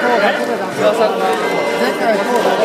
前回